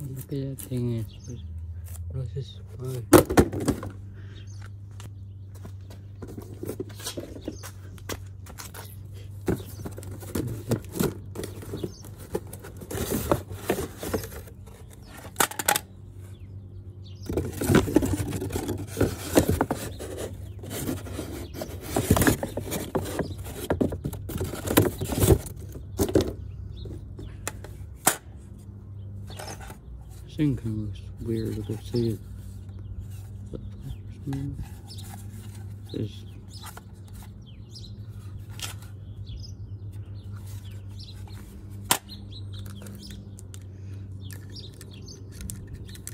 Look at that thing. It says, what is of looks weird. Let's see it. Man. This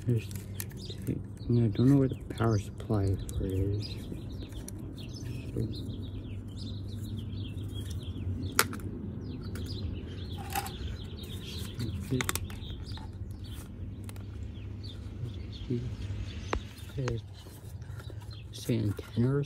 There's, I don't know where the power supply for is. So, it- see, there's say antenna.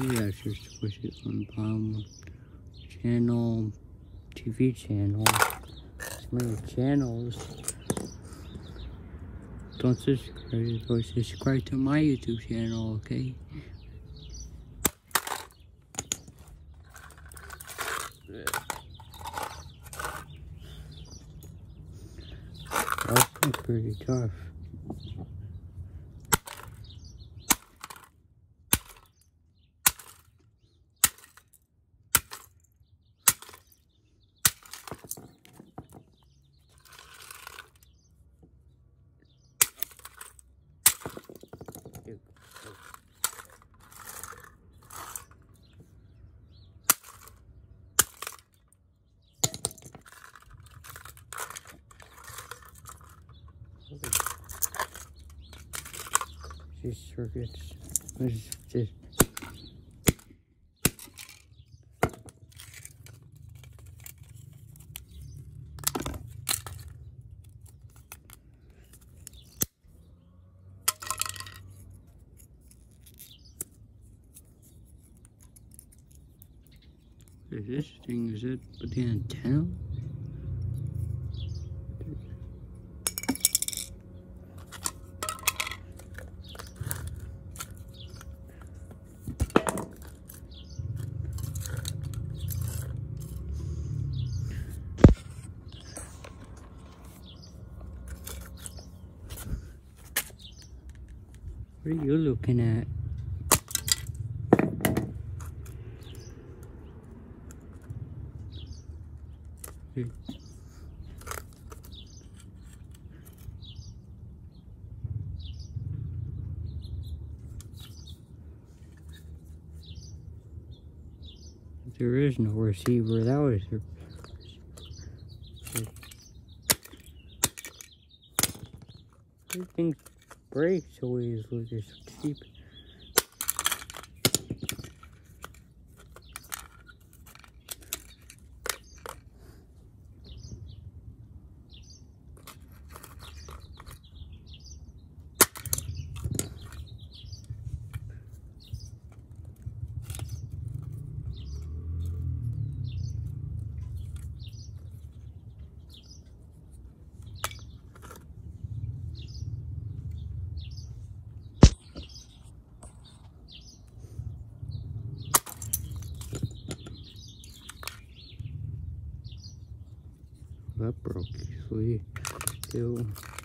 Yeah, just push it on bottom channel, TV channel, so many channels. Don't subscribe, or subscribe to my YouTube channel, okay? That's pretty tough. These circuits. Just Is this thing, is it with the antenna? What are you looking at? There is no receiver. That was breaks so easily. They're so cheap. That broke easily. Ew. That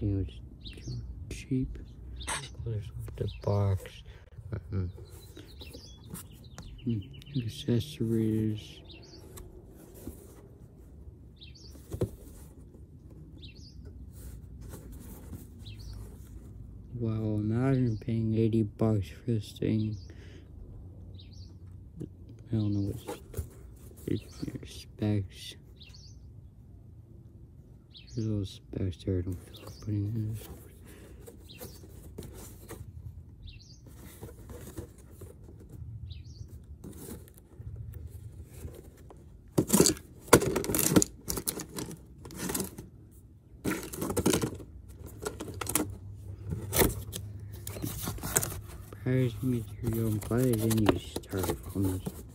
thing was too cheap. There's the box. Um, hmm, accessories. Wow, imagine paying 80 bucks for this thing. I don't know what's it's your specs. Little specs there I don't feel like putting in material. I'm glad I didn't use.